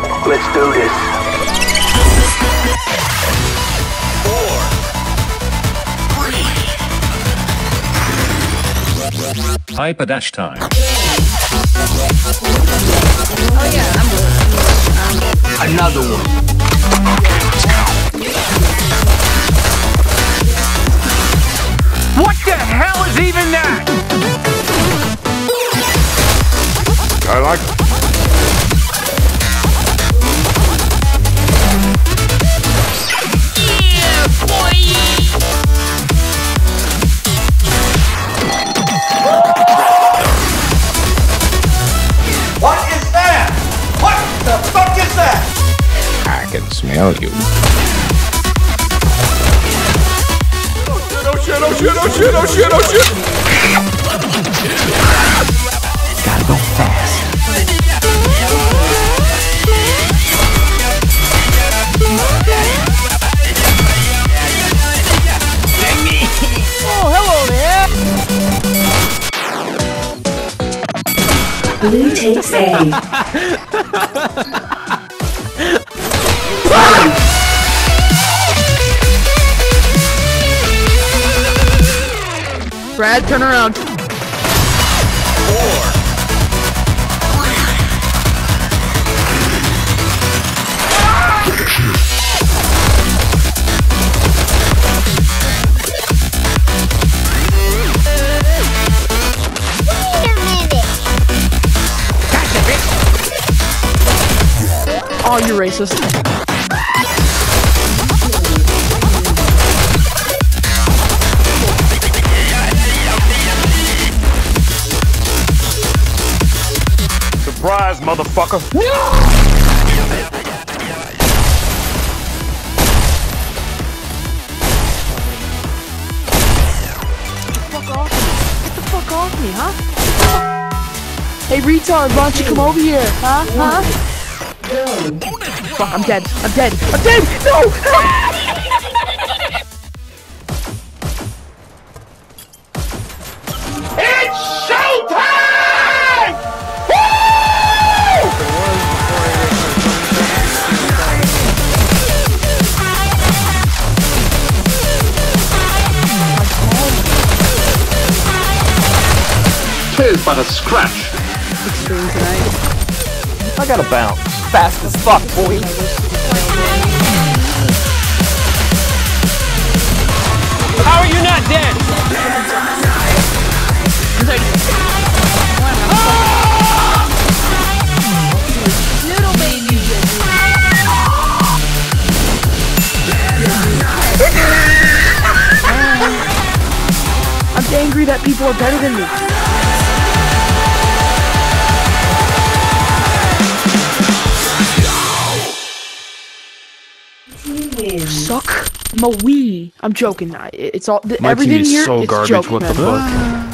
Let's do this. Hyper dash time. Oh yeah, I'm Another one. What the hell is even that? I like can smell you. Oh shit, oh shit, oh shit, oh shit, oh shit! Gotta go fast. Blue takes A. Brad, turn around. Oh, you're racist. Motherfucker. Fuck off me. Get the fuck off me, huh? Hey, retard, why don't you come over here, huh? Huh? Fuck, I'm dead. I'm dead. I'm dead! No! Ah! Tis but a scratch. I gotta bounce. Fast as fuck, boy. How are you not dead? I'm angry that people are better than me. My. I'm joking. It's all th- My everything TV's here. so garbage, joke, what the man. fuck?